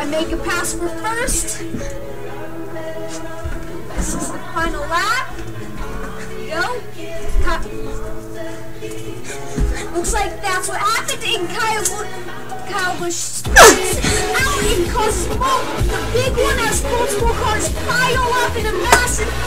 I make a pass for first. This is the final lap. Go. Cut. Looks like that's what happened in Kyle. Kyle Busch out and causes both the big one has multiple cars pile up in a massive.